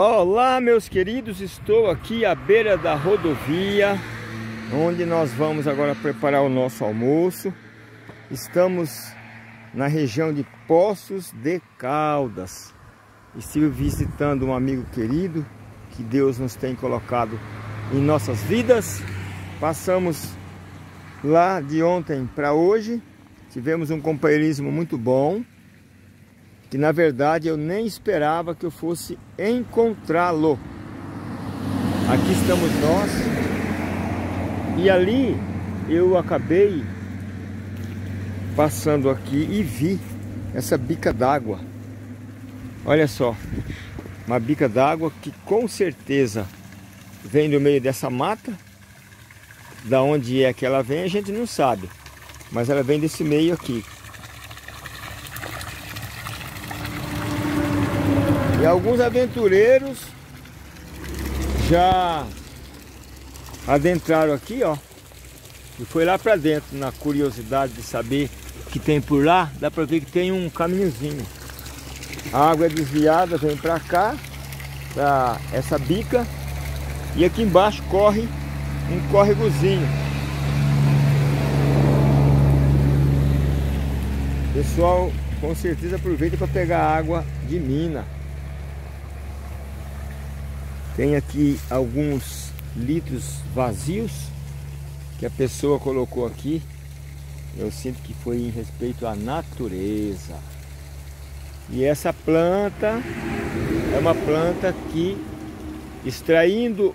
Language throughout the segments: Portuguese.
Olá meus queridos, estou aqui à beira da rodovia Onde nós vamos agora preparar o nosso almoço. Estamos na região de Poços de Caldas. Estive visitando um amigo querido Que Deus nos tem colocado em nossas vidas. Passamos lá de ontem para hoje. Tivemos um companheirismo muito bom que na verdade eu nem esperava que eu fosse encontrá-lo. Aqui estamos nós. E ali eu acabei passando aqui e vi essa bica d'água. Olha só, uma bica d'água que com certeza vem do meio dessa mata. Da onde é que ela vem a gente não sabe, mas ela vem desse meio aqui. Alguns aventureiros já adentraram aqui, ó. E foi lá para dentro, na curiosidade de saber o que tem por lá. Dá para ver que tem um caminhozinho. A água é desviada, vem para cá, para essa bica. E aqui embaixo corre um córregozinho. Pessoal, com certeza aproveita para pegar água de mina. Tem aqui alguns litros vazios que a pessoa colocou aqui. Eu sinto que foi em respeito à natureza. E essa planta é uma planta que extraindo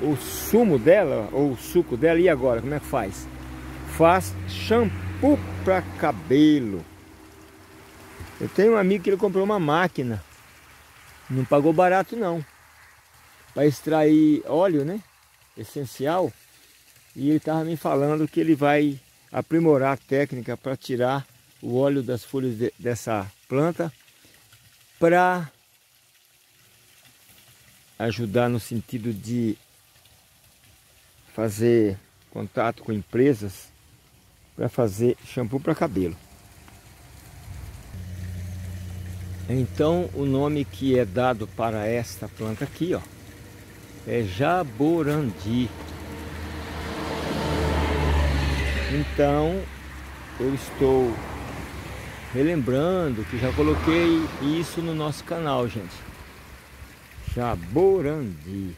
o sumo dela ou o suco dela e agora como é que faz? Faz shampoo para cabelo. Eu tenho um amigo que ele comprou uma máquina. Não pagou barato não para extrair óleo, né? Essencial. E ele estava me falando que ele vai aprimorar a técnica para tirar o óleo das folhas de, dessa planta para ajudar no sentido de fazer contato com empresas para fazer shampoo para cabelo. Então o nome que é dado para esta planta aqui, ó, é Jaborandi. Então eu estou relembrando que já coloquei isso no nosso canal, gente. Jaborandi.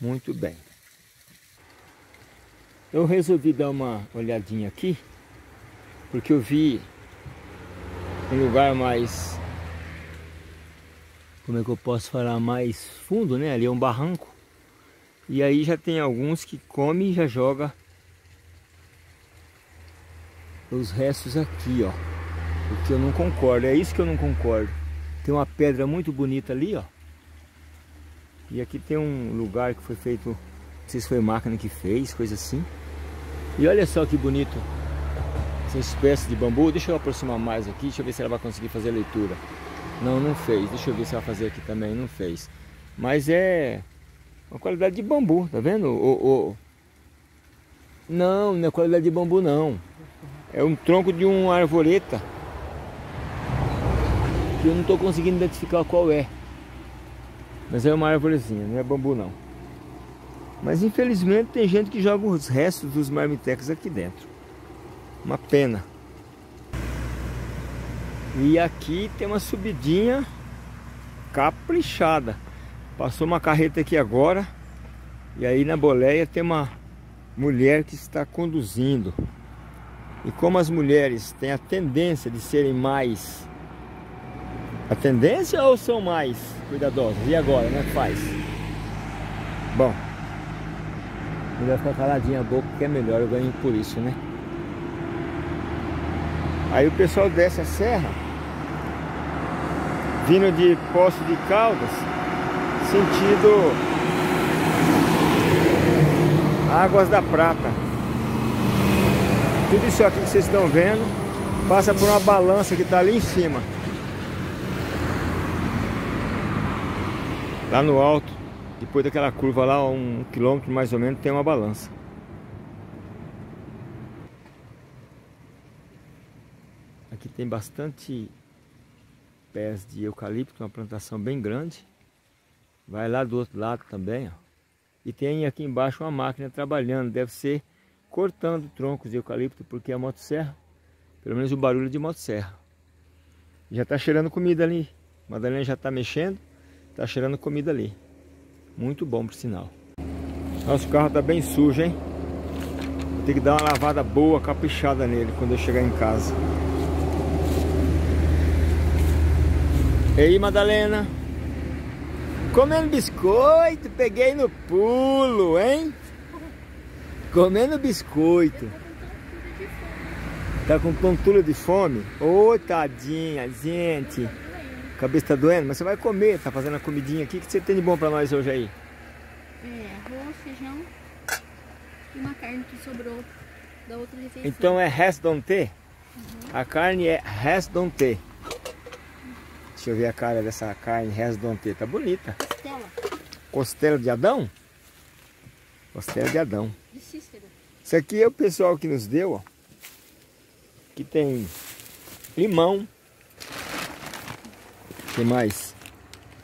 Muito bem. Eu resolvi dar uma olhadinha aqui, porque eu vi um lugar mais como é que eu posso falar, mais fundo, né? Ali é um barranco. E aí já tem alguns que come e já joga os restos aqui, ó. O que eu não concordo, é isso que eu não concordo. Tem uma pedra muito bonita ali, ó. E aqui tem um lugar que foi feito, não sei se foi máquina que fez, coisa assim. E olha só que bonito. Essa espécie de bambu. Deixa eu aproximar mais aqui, deixa eu ver se ela vai conseguir fazer a leitura. Não, não fez. Deixa eu ver se vai fazer aqui também. Não fez. Mas é uma qualidade de bambu, tá vendo? O, o... Não, não é qualidade de bambu não. É um tronco de uma arvoreta. Que eu não estou conseguindo identificar qual é. Mas é uma árvorezinha, não é bambu não. Mas infelizmente tem gente que joga os restos dos marmitecas aqui dentro. Uma pena. E aqui tem uma subidinha caprichada. Passou uma carreta aqui agora. E aí na boleia tem uma mulher que está conduzindo. E como as mulheres têm a tendência de serem mais... A tendência ou são mais cuidadosas? E agora, é que faz? Bom, melhor ficar caladinha a boca que é melhor, eu ganho por isso, né? Aí o pessoal desce a serra, vindo de Poço de Caldas, sentido Águas da Prata. Tudo isso aqui que vocês estão vendo passa por uma balança que está ali em cima. Lá no alto, depois daquela curva lá, um quilômetro mais ou menos, tem uma balança. Tem bastante pés de eucalipto, uma plantação bem grande. Vai lá do outro lado também, ó. E tem aqui embaixo uma máquina trabalhando, deve ser cortando troncos de eucalipto, porque é motosserra. Pelo menos o barulho de motosserra. Já está cheirando comida ali. Madalena já está mexendo, está cheirando comida ali. Muito bom, por sinal. Nosso carro está bem sujo, hein? Vou ter que dar uma lavada boa, caprichada nele quando eu chegar em casa. E aí, Madalena? Comendo biscoito, peguei no pulo, hein? Comendo biscoito. Tá com tontura de fome? Ô, oh, tadinha, gente. Cabeça tá doendo? Mas você vai comer, tá fazendo a comidinha aqui. O que você tem de bom pra nós hoje aí? É, arroz, feijão e uma carne que sobrou da outra refeição. Então é res don't? Uhum. A carne é res don't. Deixa eu ver a cara dessa carne res don't ter. Tá bonita. Costela. Costela de Adão? Costela de Adão. De Cícero. Isso aqui é o pessoal que nos deu, ó. Que tem limão. O que mais?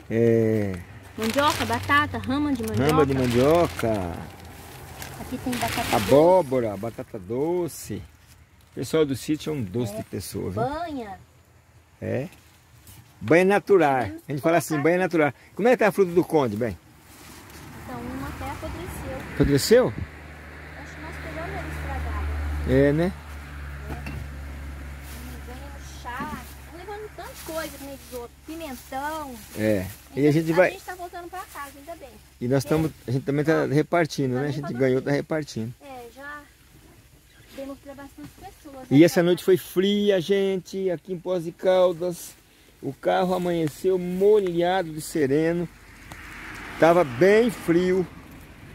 É... Mandioca, batata, rama de mandioca. Rama de mandioca. Aqui tem batata Abóbora, doce. batata doce. O pessoal do sítio é um doce é. de pessoa. Viu? Banha. É. Banha natural. A gente fala assim, banha natural. Como é que tá a fruta do conde, bem? Então, uma até apodreceu. Apodreceu? Acho que nós pegamos ele estragado. É, né? coisa que outros. Pimentão. É. E a gente vai. A gente tá voltando pra casa, ainda bem. E nós estamos. A gente também tá repartindo, né? A gente ganhou, tá repartindo. É, já demos pra bastante pessoas. E essa noite foi fria, gente, aqui em Pós de Caldas. O carro amanheceu molhado de sereno. Tava bem frio.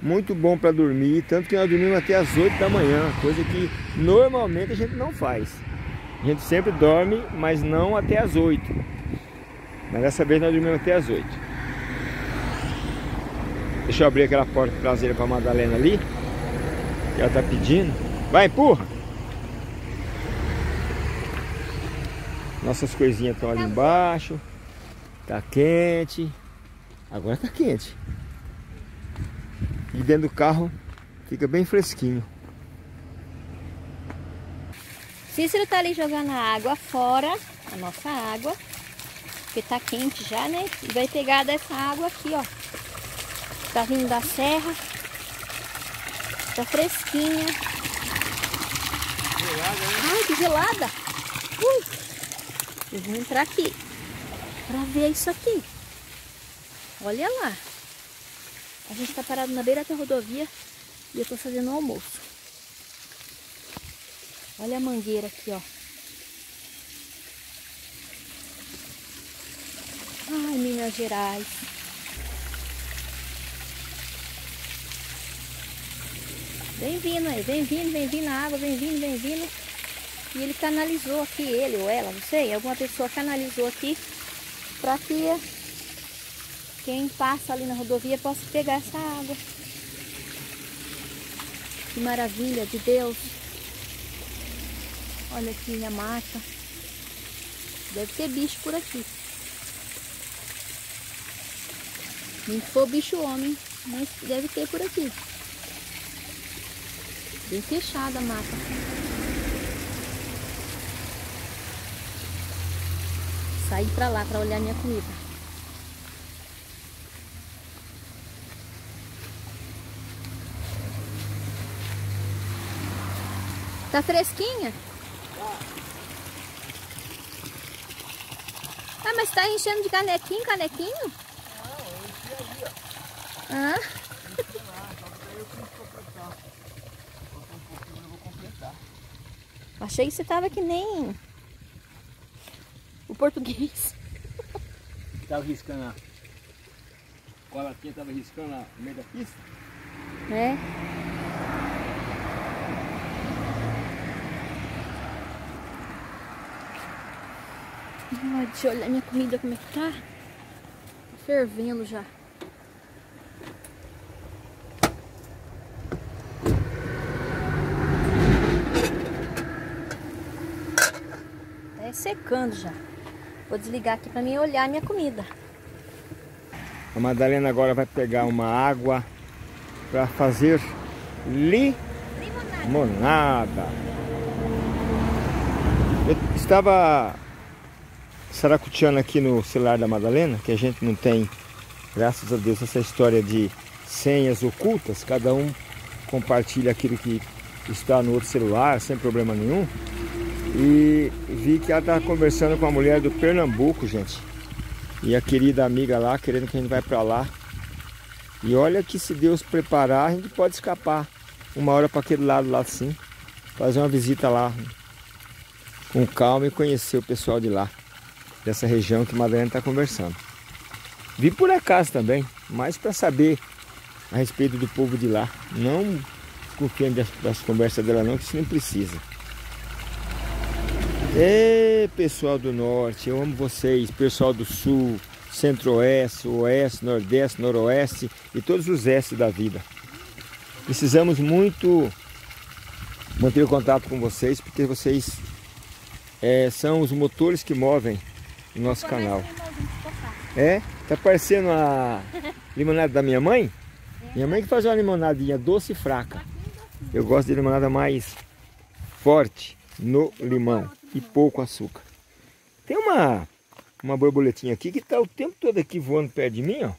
Muito bom para dormir, tanto que nós dormimos até as 8 da manhã, coisa que normalmente a gente não faz. A gente sempre dorme, mas não até as 8. Mas dessa vez nós dormimos até as 8. Deixa eu abrir aquela porta traseira para a Madalena ali. Que ela tá pedindo. Vai, empurra! Nossas coisinhas estão ali embaixo. Tá quente. Agora tá quente. E dentro do carro fica bem fresquinho. Cícero tá ali jogando a água fora, a nossa água, porque tá quente já, né? E vai pegar dessa água aqui, ó. Tá vindo da serra. Tá fresquinha. Gelada, né? Ai, que gelada! Ui! Eu vou entrar aqui pra ver isso aqui. Olha lá. A gente tá parado na beira da rodovia e eu tô fazendo o almoço. Olha a mangueira aqui, ó. Ai, Minas Gerais. Vem vindo aí, vem vindo, vem vindo a água, vem vindo, vem vindo. E ele canalizou aqui, ele ou ela, não sei, alguma pessoa canalizou aqui para que quem passa ali na rodovia possa pegar essa água. Que maravilha de Deus. Olha aqui minha mata. Deve ter bicho por aqui. Nem for bicho homem, mas deve ter por aqui. Bem fechada a mata. Saí pra lá pra olhar minha comida. Tá fresquinha? Ah, mas tá enchendo de canequinho, canequinho? Não, eu enchi ali, ó. Ah? Achei que você tava que nem português. Tava riscando a... Com a latinha tava riscando no meio da pista? É. Deixa eu olhar minha comida como é que tá. Fervendo já. É até secando já. Vou desligar aqui para mim olhar a minha comida. A Madalena agora vai pegar uma água para fazer li limonada. Eu estava saracuteando aqui no celular da Madalena, que a gente não tem, graças a Deus, essa história de senhas ocultas, cada um compartilha aquilo que está no outro celular, sem problema nenhum. E vi que ela estava conversando com a mulher do Pernambuco, gente. E a querida amiga lá, querendo que a gente vai para lá. E olha que se Deus preparar, a gente pode escapar uma hora para aquele lado lá sim. Fazer uma visita lá com calma e conhecer o pessoal de lá. Dessa região que Madalena está conversando. Vi por acaso também, mais para saber a respeito do povo de lá. Não confiando das, das conversas dela não, que isso não precisa. Ê, pessoal do norte, eu amo vocês, pessoal do sul, centro-oeste, oeste, nordeste, noroeste e todos os S da vida. Precisamos muito manter o contato com vocês, porque vocês é, são os motores que movem o nosso canal. É? Tá parecendo a limonada da minha mãe? Minha mãe que faz uma limonadinha doce e fraca. Eu gosto de limonada mais forte no limão e pouco açúcar. Tem uma, uma borboletinha aqui que está o tempo todo aqui voando perto de mim, ó.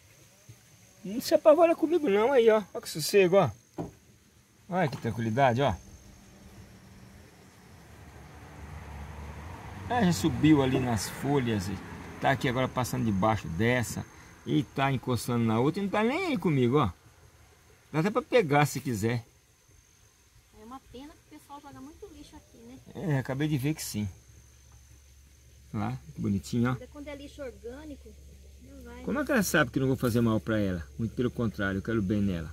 Não se apavora comigo não, aí, ó. Olha que sossego, ó. Olha que tranquilidade, ó. Ela já subiu ali nas folhas, tá aqui agora passando debaixo dessa e tá encostando na outra e não tá nem aí comigo, ó. Dá até para pegar se quiser. É uma pena que o pessoal joga muito lixo aqui, né? É, acabei de ver que sim. Lá, que bonitinho, ó. Quando é lixo orgânico, não vai. Como é que ela sabe que não vou fazer mal para ela? Muito pelo contrário, eu quero bem nela.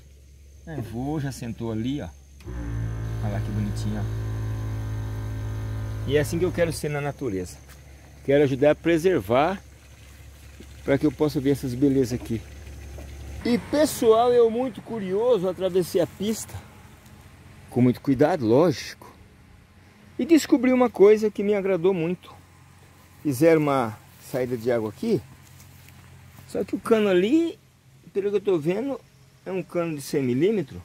É, vou, já sentou ali, ó. Olha lá que bonitinho, ó. E é assim que eu quero ser na natureza. Quero ajudar a preservar para que eu possa ver essas belezas aqui. E pessoal, eu muito curioso, atravessei a pista com muito cuidado, lógico. E descobri uma coisa que me agradou muito. Fizeram uma saída de água aqui. Só que o cano ali, pelo que eu estou vendo, é um cano de 100 milímetros.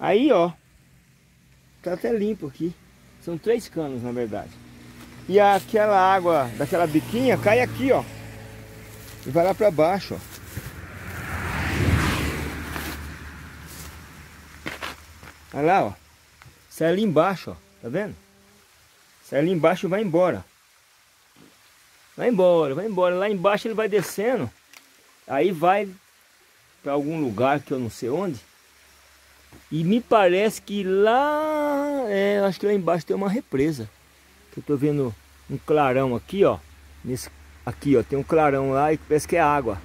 Aí, ó, tá até limpo aqui. São três canos, na verdade. E aquela água daquela biquinha cai aqui, ó. E vai lá para baixo, ó. Olha lá, ó. Sai ali embaixo, ó. Tá vendo? Sai ali embaixo e vai embora. Vai embora, vai embora. Lá embaixo ele vai descendo. Aí vai para algum lugar que eu não sei onde. E me parece que lá, é, acho que lá embaixo tem uma represa. Que eu tô vendo um clarão aqui, ó. Nesse, aqui, ó, tem um clarão lá e parece que é água.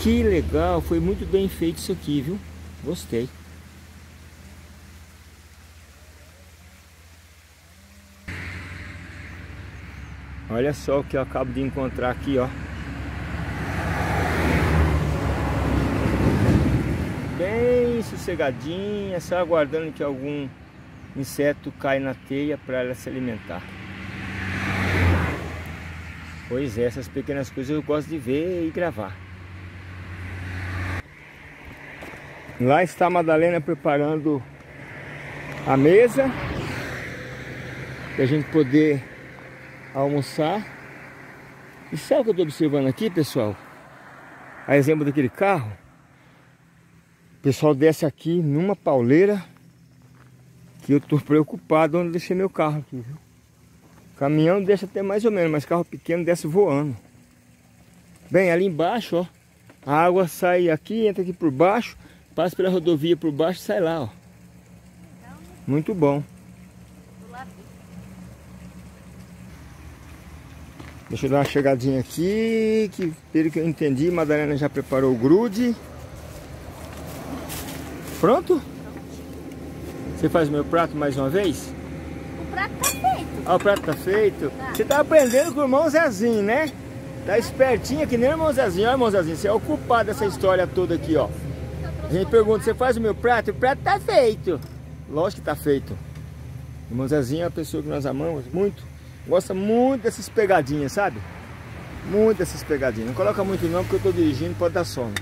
Que legal, foi muito bem feito isso aqui, viu? Gostei. Olha só o que eu acabo de encontrar aqui, ó. Bem sossegadinha, só aguardando que algum inseto caia na teia para ela se alimentar. Pois é, essas pequenas coisas eu gosto de ver e gravar. Lá está a Madalena preparando a mesa para a gente poder almoçar. E sabe o que eu estou observando aqui, pessoal? A exemplo daquele carro. O pessoal desce aqui numa pauleira que eu estou preocupado onde deixei meu carro aqui, viu? Caminhão deixa até mais ou menos, mas carro pequeno desce voando. Bem, ali embaixo, ó, a água sai aqui, entra aqui por baixo, passa pela rodovia por baixo e sai lá, ó. Muito bom. Deixa eu dar uma chegadinha aqui, que pelo que eu entendi, Madalena já preparou o grude. Pronto? Você faz o meu prato mais uma vez? O prato tá feito. Ah, o prato tá feito? Tá. Você tá aprendendo com o irmão Zezinho, né? Tá espertinha que nem o irmão Zezinho. Olha, irmão Zezinho, você é o culpado dessa história toda aqui, ó. A gente pergunta, você faz o meu prato? O prato tá feito. Lógico que tá feito. Irmão Zezinho é uma pessoa que nós amamos muito. Gosta muito dessas pegadinhas, sabe? Muito dessas pegadinhas. Não coloca muito não, porque eu tô dirigindo, pode dar sono.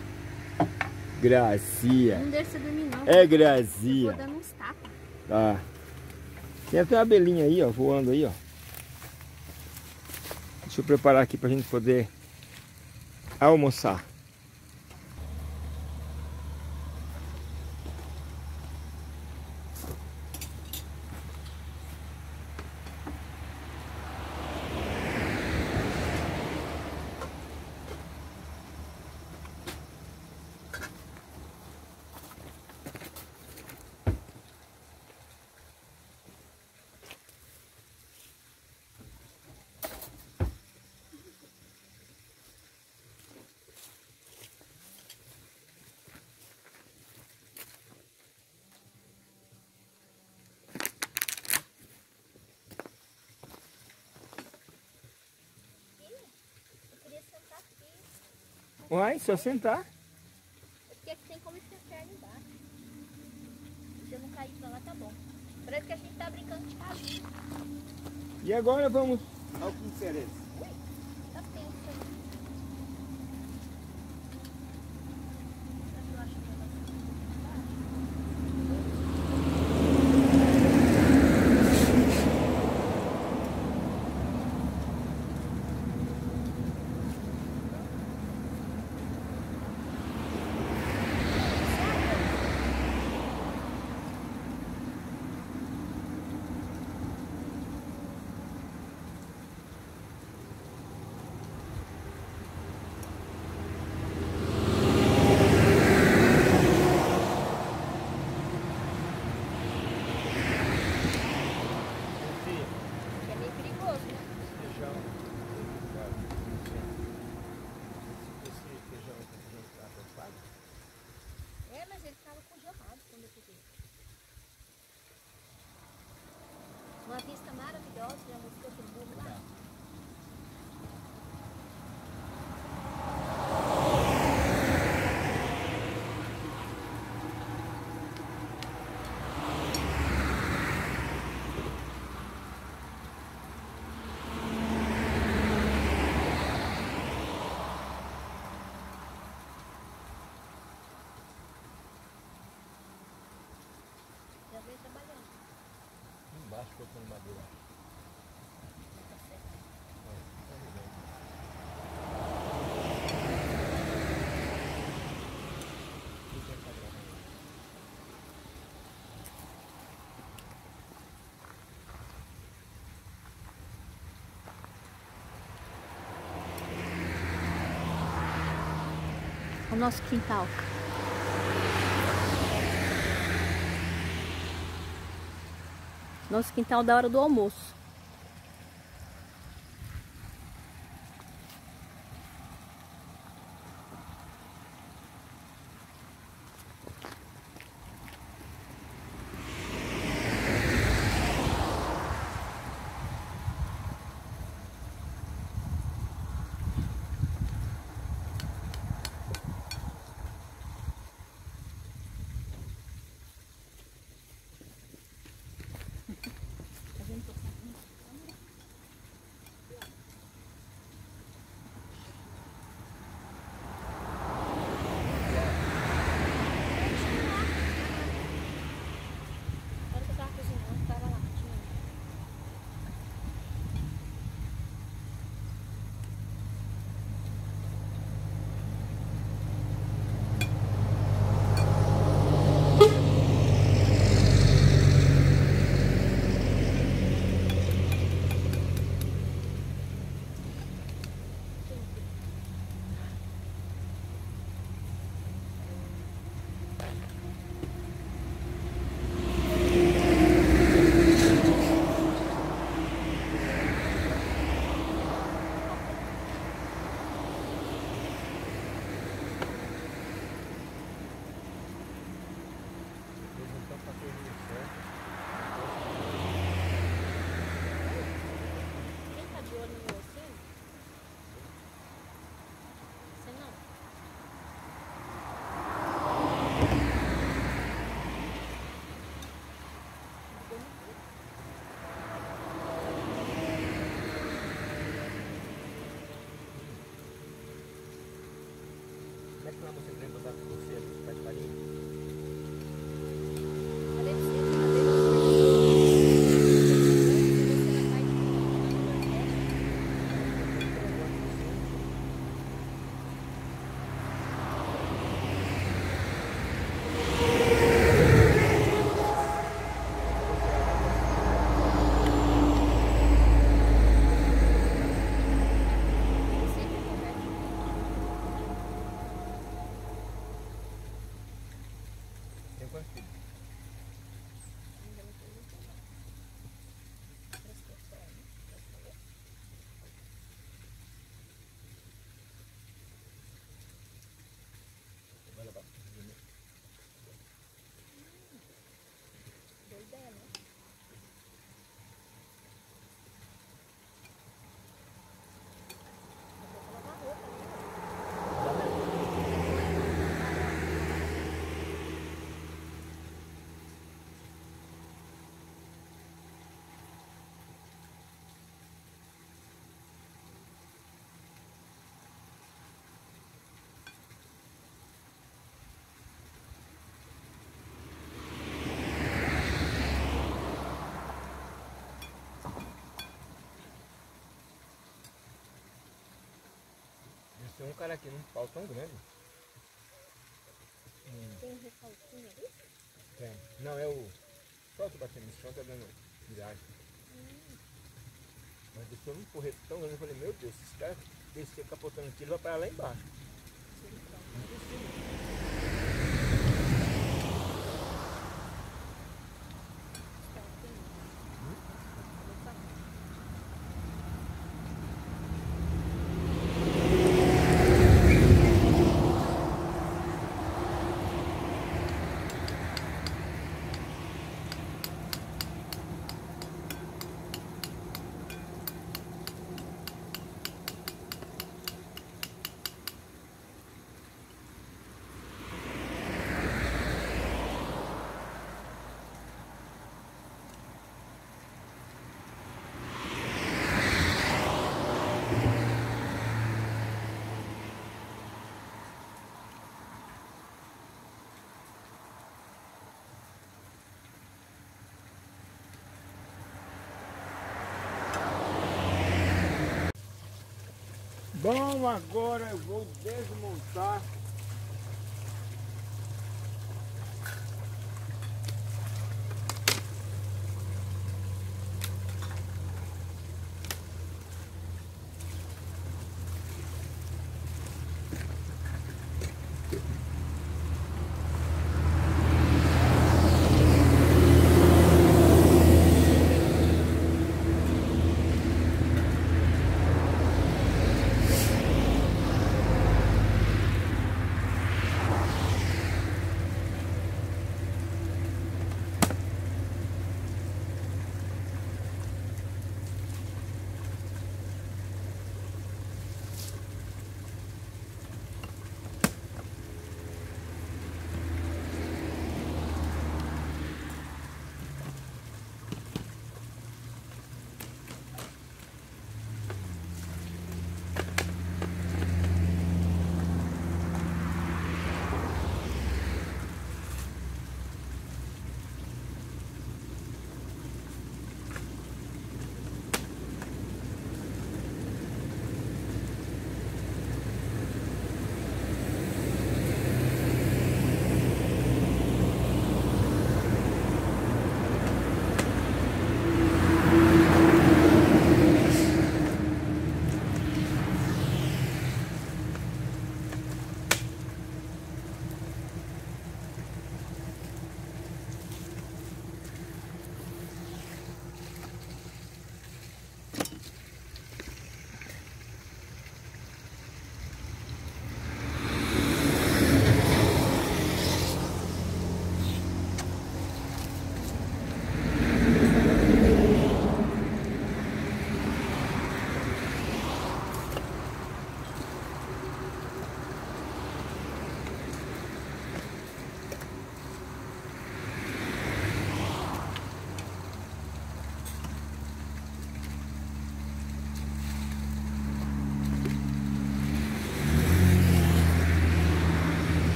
Gracia. Não deixa dormir não. É Eu Gracia. vou dando uns tapas. Tá. Tem até uma abelhinha aí, ó, voando aí, ó. Deixa eu preparar aqui pra gente poder almoçar. Uai, só sentar. É porque aqui tem como perna embaixo. Se eu não cair pra lá, tá bom. Parece que a gente tá brincando de casinha. E agora vamos ao que interessa. Tá tenso aí. Será que eu acho que eu vou- Que é meio perigoso, né? É, mas ele tava congelado quando eu peguei. Uma vista maravilhosa, já mostrou aquele mundo lá. Já veio trabalhando. Embaixo cortando madeira. O nosso quintal. Nosso quintal da hora do almoço. Tá vendo que eu faço? Que nós vamos sempre botar com você, farinha? Deve ser, deve sempre conversa. Tem quantos filhos? Vai levar pro filho, né? Boa ideia, né? Vou lavar roupa, né? Dá mesmo? Tem um cara aqui num pau tão grande. Hum, Tem um recalquinho ali? tem. Não, é o. Só que batendo no chão tá dando viagem. Mas deixou um porreto tão grande. Eu falei, meu Deus, se esse cara descer capotando aqui, ele vai parar lá embaixo. Bom, agora eu vou desmontar